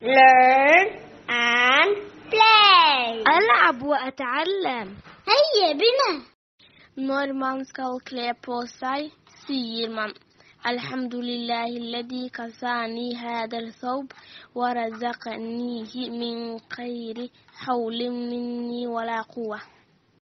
learn and play. ألعب وأتعلم. هيا بنا. Når man skal kle på seg, sier man الحمد لله الذي كساني هذا الثوب ورزقنيه من خير حول مني ولا قوة.